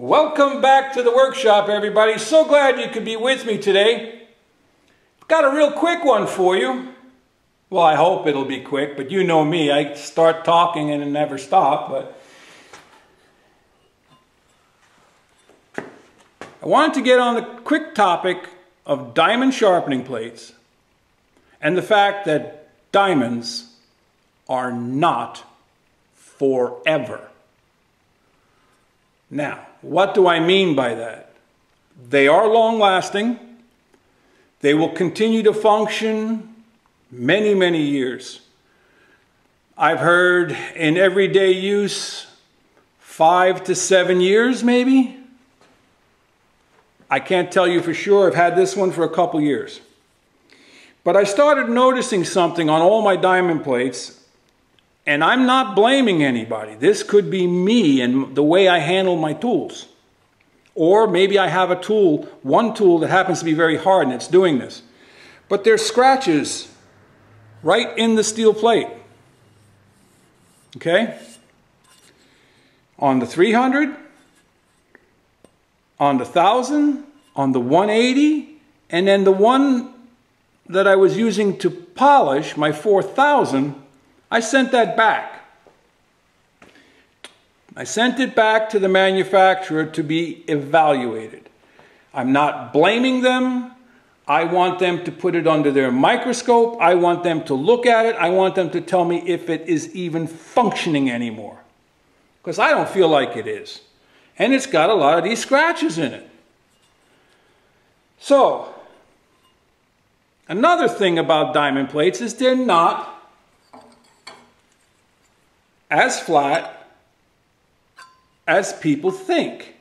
Welcome back to the workshop, everybody. So glad you could be with me today. Got a real quick one for you. Well, I hope it'll be quick, but you know me. I start talking and never stop. But I wanted to get on the quick topic of diamond sharpening plates and the fact that diamonds are not forever. Now, what do I mean by that? They are long lasting. They will continue to function many, many years. I've heard in everyday use five to seven years, maybe. I can't tell you for sure. I've had this one for a couple years. But I started noticing something on all my diamond plates and I'm not blaming anybody. This could be me and the way I handle my tools. Or maybe I have a tool, one tool that happens to be very hard and it's doing this. But there's scratches right in the steel plate. Okay? On the 300, on the 1000, on the 180, and then the one that I was using to polish, my 4000, I sent that back. I sent it back to the manufacturer to be evaluated. I'm not blaming them. I want them to put it under their microscope. I want them to look at it. I want them to tell me if it is even functioning anymore. Because I don't feel like it is. And it's got a lot of these scratches in it. So, another thing about diamond plates is they're not as flat as people think.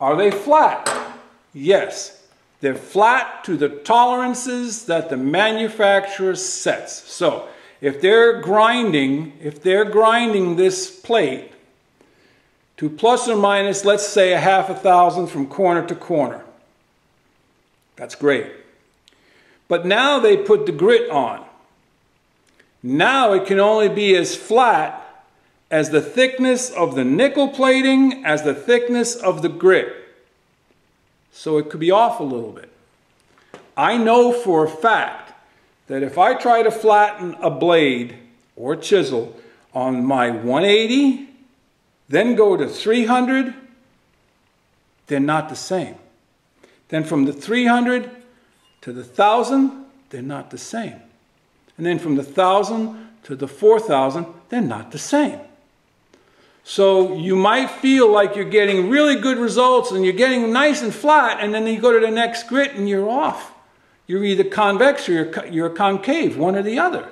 Are they flat? Yes. They're flat to the tolerances that the manufacturer sets. So, if they're grinding, if they're grinding this plate to plus or minus, let's say a half a thousand from corner to corner, that's great. But now they put the grit on. Now it can only be as flat as the thickness of the nickel plating as the thickness of the grit. So it could be off a little bit. I know for a fact that if I try to flatten a blade or chisel on my 180, then go to 300, they're not the same. Then from the 300 to the 1000, they're not the same. And then from the 1,000 to the 4,000, they're not the same. So you might feel like you're getting really good results and you're getting nice and flat, and then you go to the next grit and you're off. You're either convex or you're, you're concave, one or the other.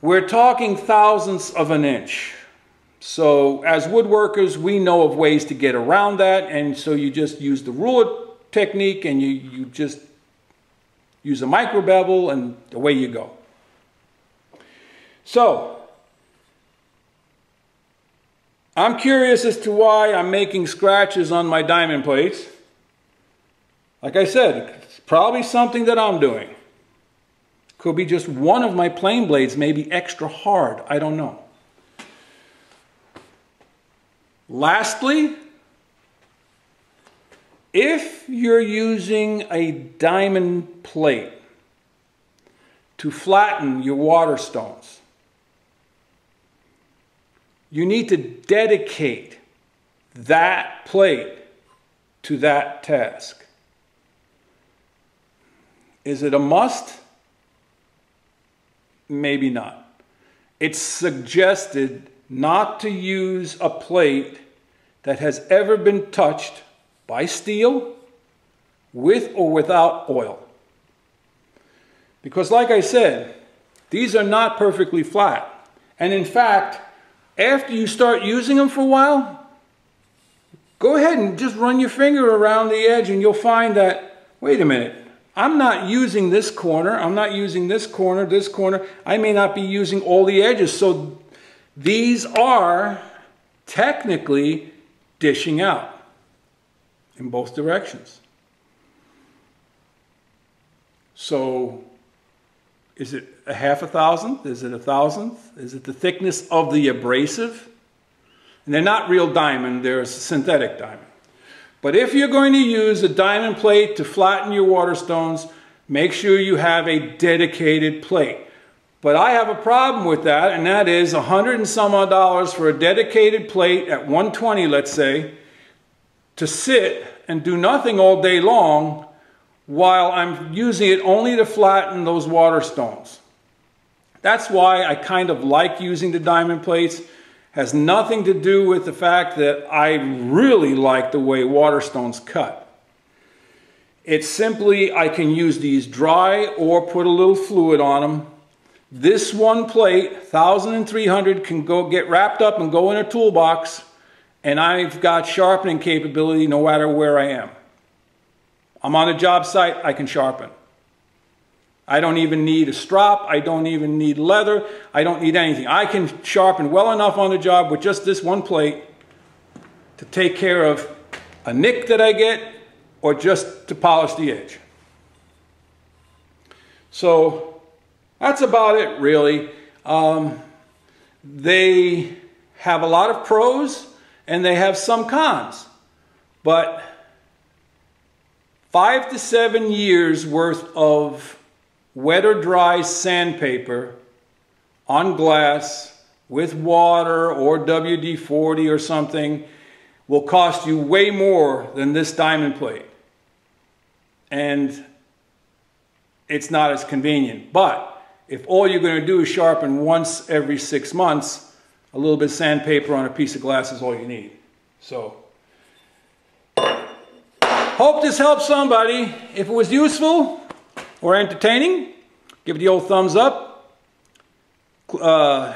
We're talking thousandths of an inch. So as woodworkers, we know of ways to get around that, and so you just use the ruler technique and you, you just Use a micro bevel and away you go. So, I'm curious as to why I'm making scratches on my diamond plates. Like I said, it's probably something that I'm doing. Could be just one of my plane blades, maybe extra hard. I don't know. Lastly, if you're using a diamond plate to flatten your water stones, you need to dedicate that plate to that task. Is it a must? Maybe not. It's suggested not to use a plate that has ever been touched by steel, with or without oil. Because, like I said, these are not perfectly flat. And in fact, after you start using them for a while, go ahead and just run your finger around the edge and you'll find that, wait a minute, I'm not using this corner, I'm not using this corner, this corner, I may not be using all the edges. So these are technically dishing out in both directions. So is it a half a thousandth? Is it a thousandth? Is it the thickness of the abrasive? And they're not real diamond, they're synthetic diamond. But if you're going to use a diamond plate to flatten your water stones, make sure you have a dedicated plate. But I have a problem with that, and that is a hundred and some odd dollars for a dedicated plate at 120, let's say, to sit and do nothing all day long while I'm using it only to flatten those water stones. That's why I kind of like using the diamond plates. Has nothing to do with the fact that I really like the way water stones cut. It's simply I can use these dry or put a little fluid on them this one plate, 1,300, can go get wrapped up and go in a toolbox, and I've got sharpening capability no matter where I am. I'm on a job site, I can sharpen. I don't even need a strop, I don't even need leather, I don't need anything. I can sharpen well enough on the job with just this one plate to take care of a nick that I get or just to polish the edge. So that's about it, really. Um, they have a lot of pros and they have some cons. But five to seven years worth of wet or dry sandpaper on glass with water or WD-40 or something will cost you way more than this diamond plate. And it's not as convenient. But if all you're going to do is sharpen once every six months, a little bit of sandpaper on a piece of glass is all you need. So, hope this helps somebody. If it was useful or entertaining, give it the old thumbs up. Uh,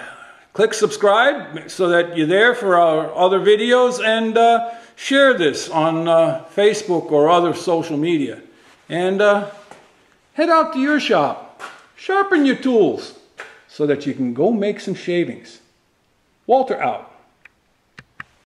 click subscribe so that you're there for our other videos and uh, share this on uh, Facebook or other social media. And uh, head out to your shop. Sharpen your tools so that you can go make some shavings. Walter out.